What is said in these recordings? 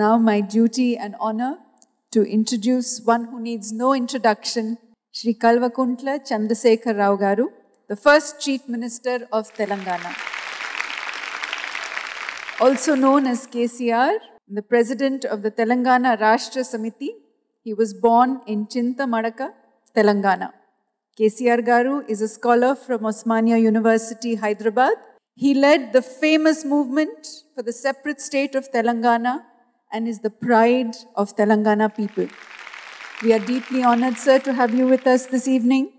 now my duty and honor to introduce one who needs no introduction, Shri Kalvakuntla Chandrasekhar Rao Garu, the first Chief Minister of Telangana. Also known as KCR, the President of the Telangana Rashtra Samiti, he was born in Chintamadaka, Telangana. KCR Garu is a scholar from Osmania University, Hyderabad. He led the famous movement for the separate state of Telangana and is the pride of Telangana people. We are deeply honored, sir, to have you with us this evening.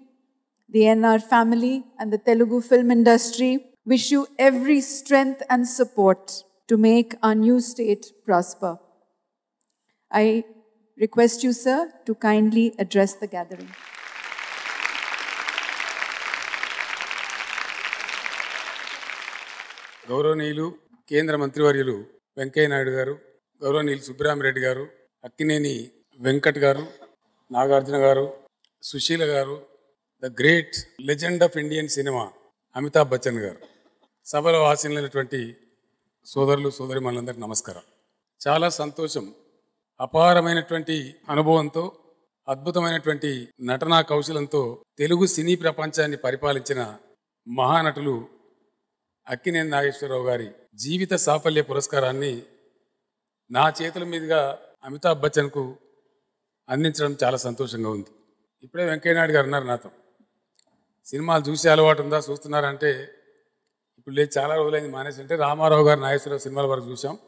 The NR family and the Telugu film industry wish you every strength and support to make our new state prosper. I request you, sir, to kindly address the gathering. గౌరవనీయులు కేంద్ర మంత్రివర్యులు వెంకయ్య నాయుడు గారు గౌరవనీయులు సుబ్బరామిరెడ్డి గారు అక్కినేని వెంకట్ గారు నాగార్జున గారు సుశీల గారు the great legend of Indian cinema Amitabh Bachchan గారు. సభలో ఆశీనులైనటువంటి సోదరులు సోదరి మనందరికీ నమస్కారం. చాలా సంతోషం అపారమైనటువంటి అనుభవంతో అద్భుతమైనటువంటి నటనా కౌశలంతో తెలుగు సినీ ప్రపంచాన్ని పరిపాలించిన మహానటులు అక్కినేని నాగేశ్వరరావు గారి జీవిత సాఫల్య పురస్కారాన్ని నా చేతుల మీదుగా అమితాబ్ బచ్చన్కు అందించడం చాలా సంతోషంగా ఉంది. ఇప్పుడే వెంకయ్యనాయుడు గారు అన్నారు నాతో. సినిమాలు చూసే అలవాటు ఉందా? చూస్తున్నారంటే ఇప్పుడు లేదు చాలా రోజులైంది మానేసి అంటే రామారావు గారు నాగేశ్వరరావు సినిమాల వరకు చూసాం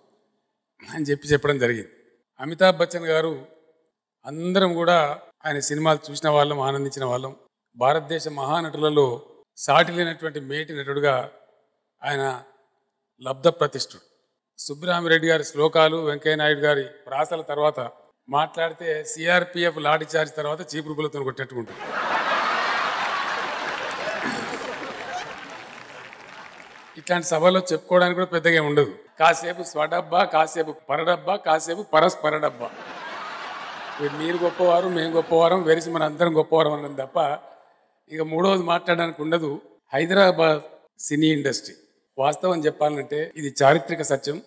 అని చెప్పి చెప్పడం జరిగింది. అమితాబ్ బచ్చన్ గారు అందరం కూడా ఆయన సినిమాలు చూసిన వాళ్ళం ఆనందించిన వాళ్ళం. భారతదేశ మహానటులలో సాటి లేనటువంటి మేటి నటుడుగా ఆయన లబ్ధ ప్రతిష్ఠుడు. సుబ్బరామిరెడ్డి గారి శ్లోకాలు వెంకయ్యనాయుడు గారి ప్రాసల తర్వాత మాట్లాడితే సిఆర్పిఎఫ్ లాఠీ చార్జ్ తర్వాత చీపురుపులతో కొట్టేట్టుకుంటుంది ఇట్లాంటి సభలో చెప్పుకోవడానికి కూడా పెద్దగా ఉండదు. కాసేపు స్వడబ్బా కాసేపు పరడబ్బా కాసేపు పరస్పర డబ్బా మీరు మీరు గొప్పవారు మేము గొప్పవారం వెరిసి మన అందరం గొప్పవారం అన్నది తప్ప ఇక మూడవది మాట్లాడడానికి ఉండదు. Hyderabad cine industry. వాస్తవం చెప్పాలంటే ఇది చారిత్రక సత్యం.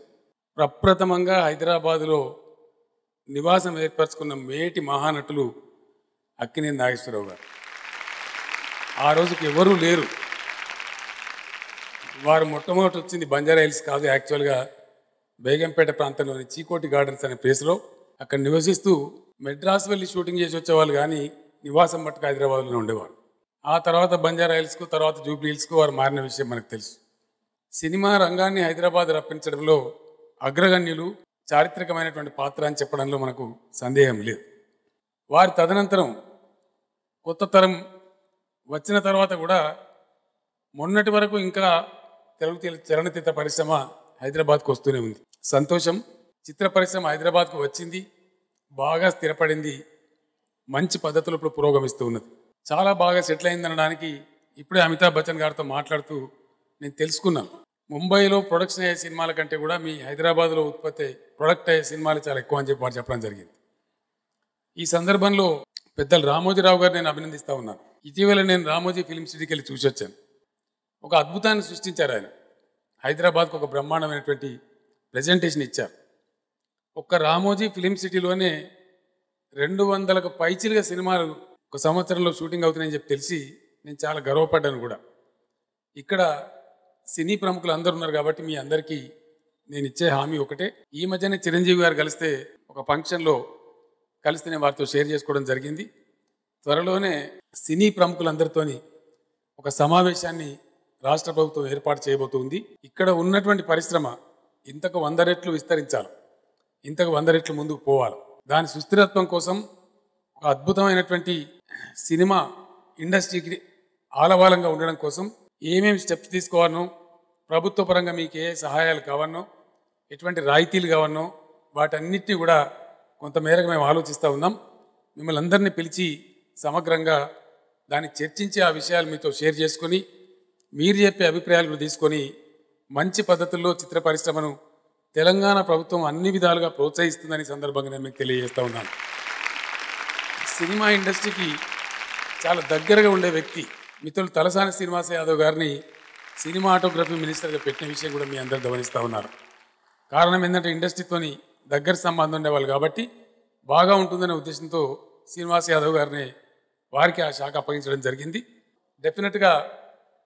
ప్రప్రథమంగా హైదరాబాదులో నివాసం ఏర్పరచుకున్న మేటి మహానటులు అక్కినేని నాగేశ్వరరావు గారు. ఆ రోజుకి ఎవరూ లేరు. వారు మొట్టమొదటి వచ్చింది బంజారా హిల్స్ కాదు. యాక్చువల్గా బేగంపేట ప్రాంతంలోని చీకోటి గార్డెన్స్ అనే ప్లేస్లో అక్కడ నివసిస్తూ మెడ్రాస్ వెళ్ళి షూటింగ్ చేసి వచ్చేవాళ్ళు కానీ నివాసం మట్టుకు హైదరాబాద్లో ఉండేవారు. ఆ తర్వాత బంజారా హిల్స్కు తర్వాత జూబ్లీ హిల్స్కు వారు మారిన విషయం మనకు తెలుసు. సినిమా రంగాన్ని హైదరాబాద్ రప్పించడంలో అగ్రగణ్యులు చారిత్రకమైనటువంటి పాత్ర అని చెప్పడంలో మనకు సందేహం లేదు. వారి తదనంతరం కొత్త తరం వచ్చిన తర్వాత కూడా మొన్నటి వరకు ఇంకా తెలుగు చలనచిత్ర పరిశ్రమ హైదరాబాద్కు వస్తూనే ఉంది. సంతోషం చిత్ర పరిశ్రమ హైదరాబాద్కు వచ్చింది బాగా స్థిరపడింది మంచి పద్ధతులు ఇప్పుడు పురోగమిస్తూ ఉన్నది. చాలా బాగా సెటిల్ అయిందనడానికి ఇప్పుడే అమితాబ్ బచ్చన్ గారితో మాట్లాడుతూ నేను తెలుసుకున్నాను. ముంబైలో ప్రొడక్షన్ అయ్యే సినిమాల కంటే కూడా మీ హైదరాబాద్లో ఉత్పత్తి ప్రొడక్ట్ అయ్యే సినిమాలు చాలా ఎక్కువ అని చెప్పి చెప్పడం జరిగింది. ఈ సందర్భంలో పెద్దలు రామోజీరావు గారు నేను అభినందిస్తా ఉన్నాను. ఇటీవల నేను రామోజీ ఫిలిం సిటీకి వెళ్ళి చూసి వచ్చాను. ఒక అద్భుతాన్ని సృష్టించారు ఆయన. హైదరాబాద్కు ఒక బ్రహ్మాండమైనటువంటి ప్రజెంటేషన్ ఇచ్చారు. ఒక్క రామోజీ ఫిలిం సిటీలోనే రెండు వందలకు పైచిలుగా సినిమాలు ఒక సంవత్సరంలో షూటింగ్ అవుతున్నాయని చెప్పి తెలిసి నేను చాలా గర్వపడ్డాను కూడా. ఇక్కడ సినీ ప్రముఖులు అందరు ఉన్నారు కాబట్టి మీ అందరికీ నేను ఇచ్చే హామీ ఒకటే. ఈ మధ్యనే చిరంజీవి గారు కలిస్తే ఒక ఫంక్షన్లో కలిస్తే నేను వారితో షేర్ చేసుకోవడం జరిగింది. త్వరలోనే సినీ ప్రముఖులందరితోని ఒక సమావేశాన్ని రాష్ట్ర ప్రభుత్వం ఏర్పాటు చేయబోతుంది. ఇక్కడ ఉన్నటువంటి పరిశ్రమ ఇంతకు వంద రెట్లు విస్తరించాలి. ఇంతకు వంద రెట్లు ముందుకు పోవాలి. దాని సుస్థిరత్వం కోసం ఒక అద్భుతమైనటువంటి సినిమా ఇండస్ట్రీకి ఆలవాలంగా ఉండడం కోసం ఏమేమి స్టెప్స్ తీసుకోవాలనో ప్రభుత్వ పరంగా మీకు ఏ సహాయాలు కావన్నో ఎటువంటి రాయితీలు కావన్నో వాటన్నిటిని కూడా కొంతమేరకు మేము ఆలోచిస్తూ ఉన్నాం. మిమ్మల్ని అందరినీ పిలిచి సమగ్రంగా దాన్ని చర్చించి ఆ విషయాలు మీతో షేర్ చేసుకొని మీరు చెప్పే అభిప్రాయాలను తీసుకొని మంచి పద్ధతుల్లో చిత్ర పరిశ్రమను తెలంగాణ ప్రభుత్వం అన్ని విధాలుగా ప్రోత్సహిస్తుందని సందర్భంగా నేను మీకు తెలియజేస్తూ ఉన్నాను. సినిమా ఇండస్ట్రీకి చాలా దగ్గరగా ఉండే వ్యక్తి మిత్రులు తలసాని శ్రీనివాస యాదవ్ గారిని సినిమాటోగ్రఫీ మినిస్టర్గా పెట్టిన విషయం కూడా మీ అందరు గమనిస్తూ ఉన్నారు. కారణం ఏంటంటే ఇండస్ట్రీతోని దగ్గర సంబంధం ఉండేవాళ్ళు కాబట్టి బాగా ఉంటుందనే ఉద్దేశంతో శ్రీనివాస్ యాదవ్ గారిని వారికి ఆ శాఖ అప్పగించడం జరిగింది. డెఫినెట్గా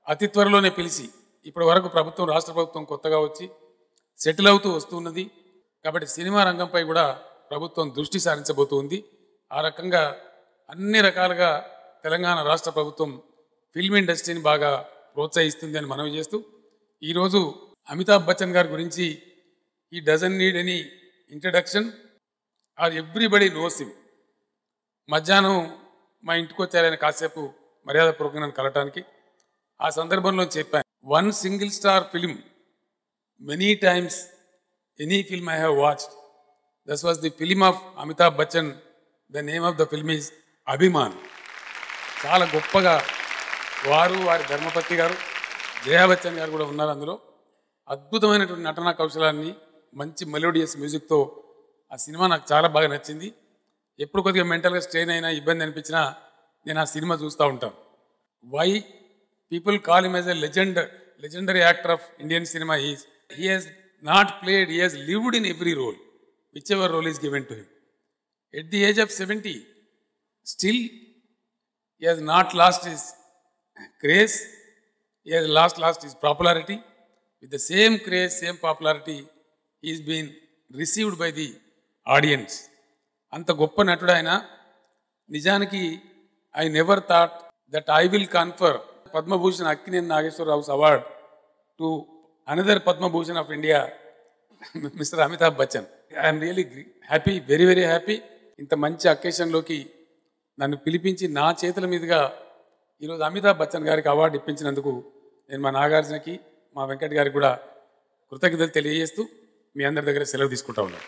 అతి త్వరలోనే పిలిచి ఇప్పటి వరకు ప్రభుత్వం రాష్ట్ర ప్రభుత్వం కొత్తగా వచ్చి సెటిల్ అవుతూ వస్తున్నది. కాబట్టి సినిమా రంగంపై కూడా ప్రభుత్వం దృష్టి సారించబోతుంది. ఆ రకంగా అన్ని రకాలుగా తెలంగాణ రాష్ట్ర ప్రభుత్వం ఫిల్మ్ ఇండస్ట్రీని బాగా ప్రోత్సహిస్తుంది అని మనవి చేస్తూ ఈరోజు అమితాబ్ బచ్చన్ గారి గురించి ఈ doesn't need any introduction or everybody knows him. మధ్యాహ్నం మా ఇంటికి వచ్చారని కాసేపు మర్యాదపూర్వకంగా నన్ను కలవటానికి ఆ సందర్భంలో చెప్పాను. One single star film many times any film I have watched. This was the film of Amitabh Bachchan. The name of the film is Abhimaan. చాలా గొప్పగా వారు వారి ధర్మపతి గారు జయా బచ్చన్ గారు కూడా ఉన్నారు అందులో. అద్భుతమైనటువంటి నటనా కౌశలాన్ని మంచి మెలోడియస్ మ్యూజిక్తో ఆ సినిమా నాకు చాలా బాగా నచ్చింది. ఎప్పుడు కొద్దిగా మెంటల్గా స్ట్రెయిన్ అయినా ఇబ్బంది అనిపించినా నేను ఆ సినిమా చూస్తూ ఉంటాను. Why people call him as a legend legendary actor of Indian cinema is he has not played he has lived in every role which ever role is given to him at the age of seventy still he has not lost his craze he has lost, lost his popularity. With the same craze, same popularity, he is being received by the audience. అంత గొప్ప నటుడు ఆయన నిజానికి I never thought that I will confer Padma Bhushan Akkineni Nageswara Rao's award to another Padma Bhushan of India mister Amitabh Bachchan I'm really happy very very happy ఇంత మంచి అకేషన్లోకి నన్ను పిలిపించి నా చేతుల మీదుగా ఈరోజు అమితాబ్ బచ్చన్ గారికి అవార్డు ఇప్పించినందుకు నేను మా నాగార్జునకి మా వెంకట్ గారికి కూడా కృతజ్ఞతలు తెలియజేస్తూ మీ అందరి దగ్గర సెలవు తీసుకుంటా ఉన్నాను.